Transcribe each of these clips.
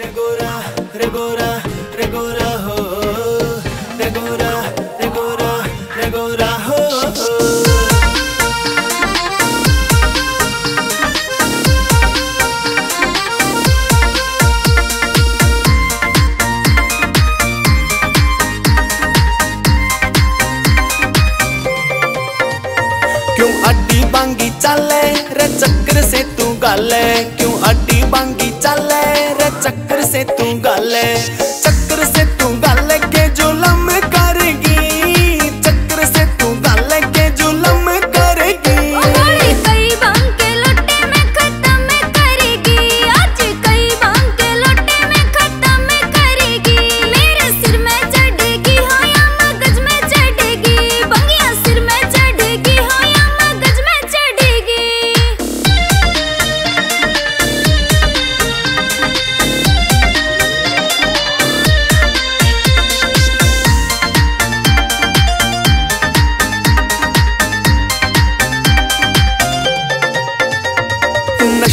रे गोरा रे गोरा रे गोरा रे गोरा रे गोरा रे क्यों अड्डी बांगी चले? रे चक्कर से तू गाले। क्यों अड्डी बांगी चले रे चक्कर से तू गाले।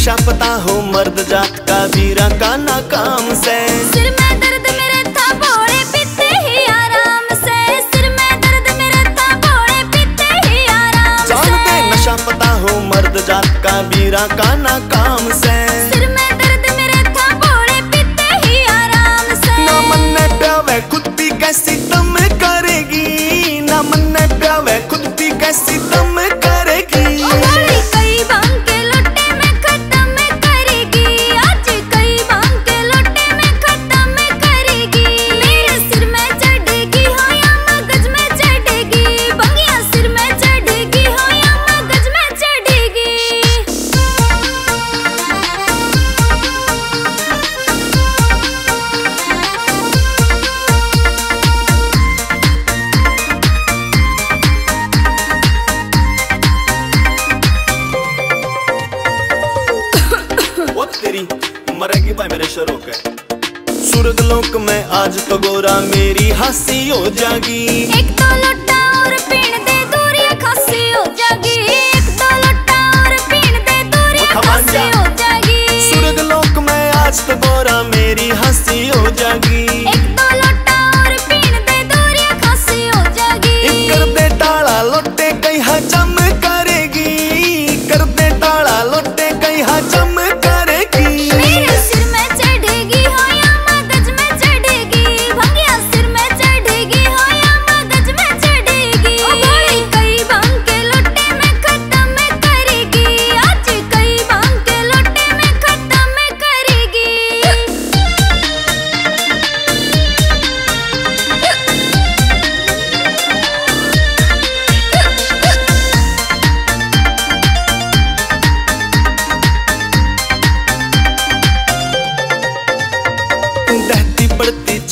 नशा पता हो मर्द जात का वीरा का नाकाम से। सिर में दर्द मेरे था भोरे पीते ही आराम से। सिर में दर्द मेरे था भोरे पीते ही आराम से। नशा पता हो मर्द जात का वीरा का नाकाम से। मरेगी भाई मेरे शरों के। सूरत लोक में आज तो गोरा मेरी हँसी हो जागी एक तो लोटा और पीण दे दूरी खांसी हो जागी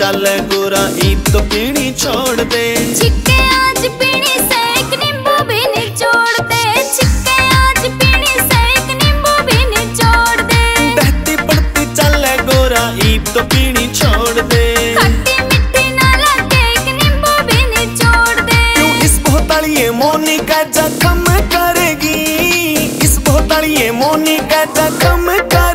चल गोरा ईद तो पीनी छोड़ दे। छिक्के आज पीने से एक नींबू भी निचोड़ दे। छिक्के आज पीने से एक नींबू भी निचोड़ दे। दहती पड़ती चल गोरा ईद तो पीनी छोड़ दे। खट्टी मिट्टी ना लगे एक नींबू भी निचोड़ दे। क्यों इस भोतड़िए मोनी का जख्म करेगी? इस भोतड़िए मोनी का जख्म करेगी